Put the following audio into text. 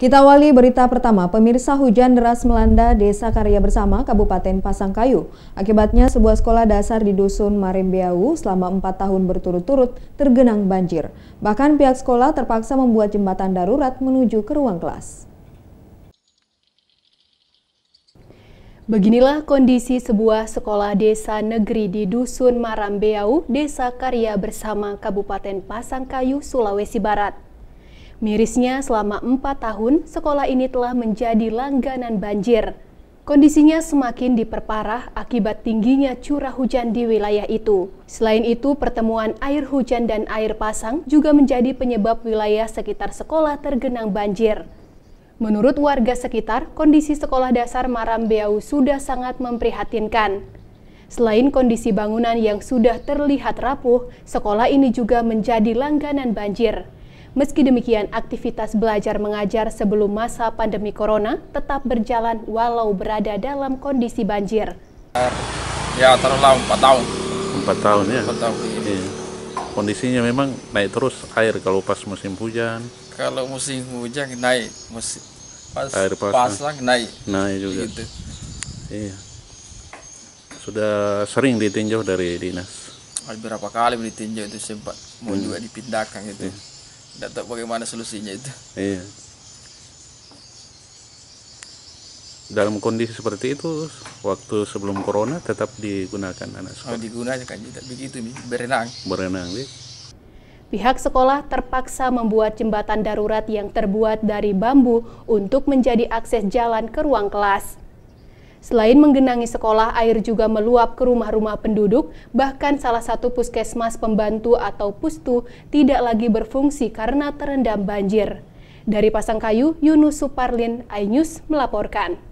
Kita awali berita pertama, pemirsa hujan deras melanda Desa Karya Bersama, Kabupaten Pasangkayu. Akibatnya sebuah sekolah dasar di Dusun Marimbeau selama empat tahun berturut-turut tergenang banjir. Bahkan pihak sekolah terpaksa membuat jembatan darurat menuju ke ruang kelas. Beginilah kondisi sebuah sekolah desa negeri di Dusun Marambeau, Desa Karya Bersama, Kabupaten Pasangkayu, Sulawesi Barat. Mirisnya selama empat tahun, sekolah ini telah menjadi langganan banjir. Kondisinya semakin diperparah akibat tingginya curah hujan di wilayah itu. Selain itu, pertemuan air hujan dan air pasang juga menjadi penyebab wilayah sekitar sekolah tergenang banjir. Menurut warga sekitar, kondisi sekolah dasar Marambeau sudah sangat memprihatinkan. Selain kondisi bangunan yang sudah terlihat rapuh, sekolah ini juga menjadi langganan banjir. Meski demikian, aktivitas belajar mengajar sebelum masa pandemi corona tetap berjalan walau berada dalam kondisi banjir. Ya, taruhlah empat tahun. Empat tahun ya? Empat tahun. Iya. Kondisinya memang naik terus air kalau pas musim hujan. Kalau musim hujan naik, musim pas air pasang, pasang naik. Naik juga. Gitu. Iya. Sudah sering ditinjau dari dinas. Beberapa kali ditinjau itu sempat mau Hmm. juga dipindahkan gitu. Iya. Tidak tahu bagaimana solusinya itu. Iya. Dalam kondisi seperti itu, waktu sebelum corona tetap digunakan anak Kalau sekolah digunakan kan tidak begitu nih, berenang. berenang. Lik. Pihak sekolah terpaksa membuat jembatan darurat yang terbuat dari bambu untuk menjadi akses jalan ke ruang kelas. Selain menggenangi sekolah, air juga meluap ke rumah-rumah penduduk, bahkan salah satu puskesmas pembantu atau pustu tidak lagi berfungsi karena terendam banjir. Dari Pasangkayu, Yunus Suparlin, iNews melaporkan.